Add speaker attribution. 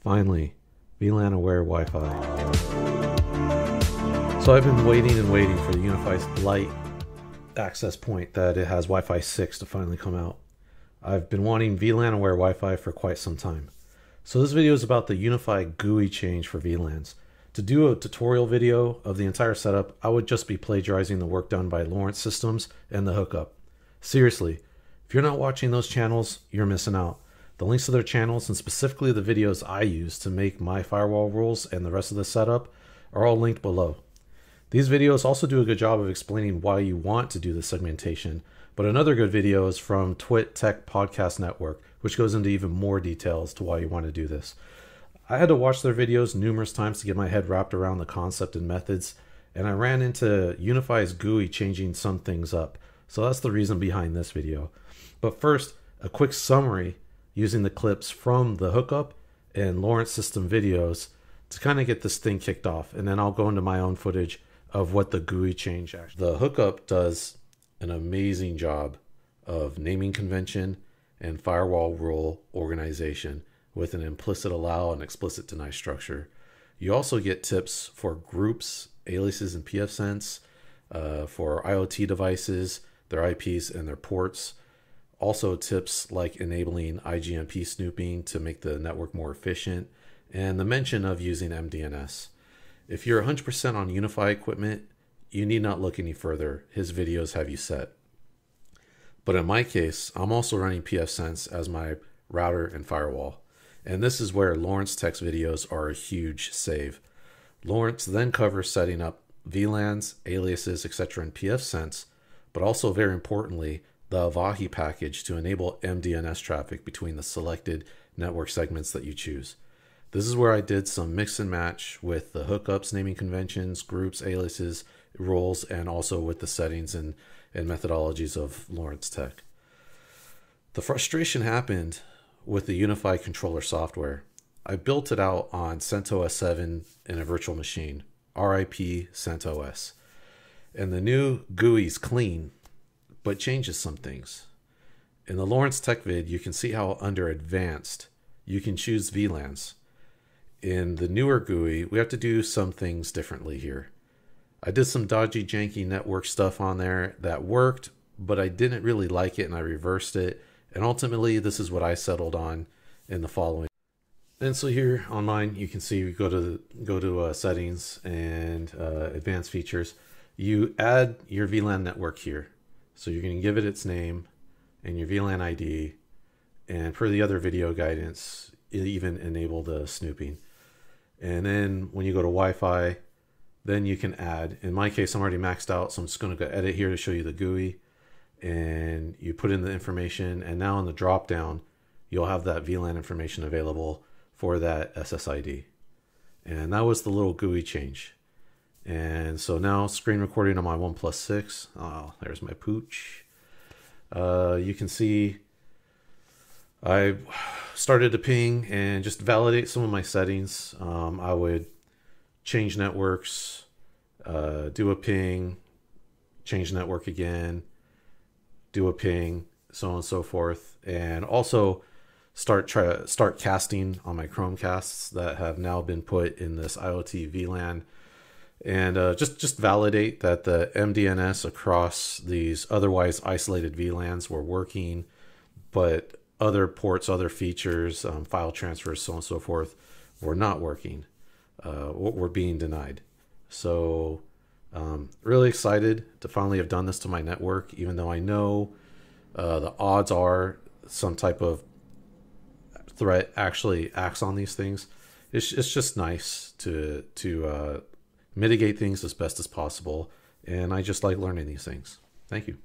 Speaker 1: Finally, VLAN aware Wi Fi. So I've been waiting and waiting for the UniFi Lite access point that it has Wi Fi 6 to finally come out. I've been wanting VLAN aware Wi Fi for quite some time. So this video is about the UniFi GUI change for VLANs. To do a tutorial video of the entire setup, I would just be plagiarizing the work done by Lawrence Systems and the hookup. Seriously, if you're not watching those channels, you're missing out. The links to their channels and specifically the videos I use to make my firewall rules and the rest of the setup are all linked below. These videos also do a good job of explaining why you want to do the segmentation, but another good video is from TWiT Tech Podcast Network, which goes into even more details to why you want to do this. I had to watch their videos numerous times to get my head wrapped around the concept and methods, and I ran into UniFi's GUI changing some things up. So that's the reason behind this video. But first, a quick summary using the clips from the hookup and Lawrence System videos to kind of get this thing kicked off. And then I'll go into my own footage of what the GUI change actually. The hookup does an amazing job of naming convention and firewall rule organization with an implicit allow and explicit deny structure. You also get tips for groups, aliases, and pfSense uh, for IoT devices, their IPs, and their ports. Also, tips like enabling IGMP snooping to make the network more efficient, and the mention of using MDNS. If you're 100% on UniFi equipment, you need not look any further. His videos have you set. But in my case, I'm also running pfSense as my router and firewall. And this is where Lawrence Tech's videos are a huge save. Lawrence then covers setting up VLANs, aliases, etc. in pfSense, but also very importantly, the Avahi package to enable MDNS traffic between the selected network segments that you choose. This is where I did some mix and match with the hookups, naming conventions, groups, aliases, roles, and also with the settings and, and methodologies of Lawrence Tech. The frustration happened with the UniFi controller software. I built it out on CentOS 7 in a virtual machine, RIP CentOS. And the new GUI is clean, but changes some things. In the Lawrence Tech vid, you can see how under advanced you can choose VLANs. In the newer GUI, we have to do some things differently here. I did some dodgy, janky network stuff on there that worked, but I didn't really like it and I reversed it. And ultimately, this is what I settled on in the following. And so here on mine, you can see we go to go to uh, settings and uh, advanced features. You add your VLAN network here. So you're going to give it its name and your VLAN ID. And per the other video guidance, even enable the snooping. And then when you go to Wi-Fi, then you can add. In my case, I'm already maxed out, so I'm just going to go edit here to show you the GUI. And you put in the information, and now in the drop down, you'll have that VLAN information available for that SSID. And that was the little GUI change. And so now screen recording on my OnePlus 6. Oh, there's my pooch. Uh, you can see I started to ping and just validate some of my settings. Um, I would change networks, uh, do a ping, change network again, do a ping, so on and so forth, and also start try start casting on my Chromecasts that have now been put in this IoT VLAN, and uh, just just validate that the MDNS across these otherwise isolated VLANs were working, but other ports, other features, um, file transfers, so on and so forth, were not working uh, were being denied. So, um, really excited to finally have done this to my network, even though I know uh, the odds are some type of threat actually acts on these things. It's, it's just nice to to uh, mitigate things as best as possible, and I just like learning these things. Thank you.